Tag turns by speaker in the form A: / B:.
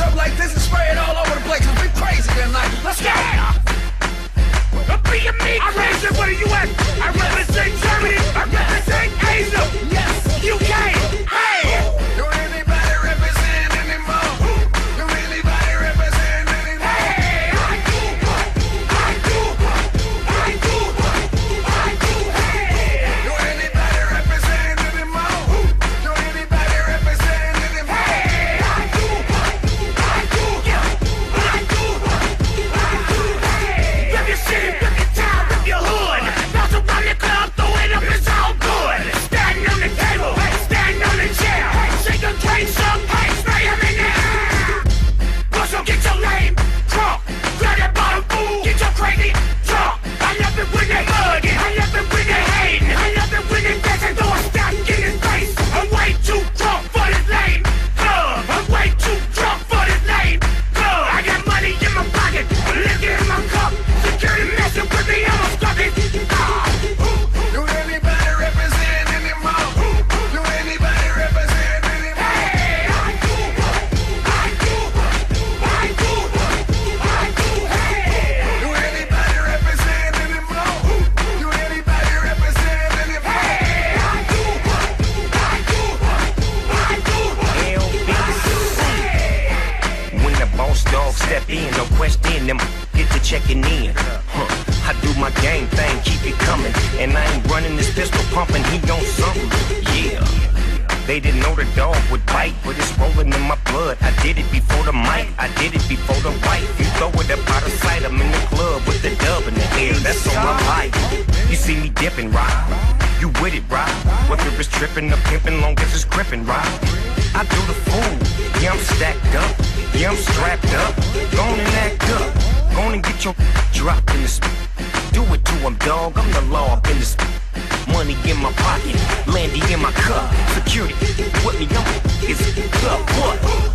A: up like this and spray it all over the place. We crazy tonight. Let's
B: go! Be a meat I raise it, what are you at? I represent Germany, I represent Asia.
C: dog step in, no question, them get to checking in. Huh. I do my game thing, keep it coming. And I ain't running this pistol pumping, he don't something. Yeah. They didn't know the dog would bite, but it's rolling in my blood. I did it before the mic, I did it before the wife. You throw it up out of sight, I'm in the club with the dub in the air, that's all my life. You see me dipping, right? You with it, right? Whether it's tripping or pimping, long as it's gripping, right? I do the fool. Yeah, I'm stacked up. Yeah, I'm strapped up. Go on and act up. Go on and get your drop in the sp- Do it to him, dog. I'm the law up in the sp- Money in my pocket, Landy in my cup. Security with me, I'm it's club what?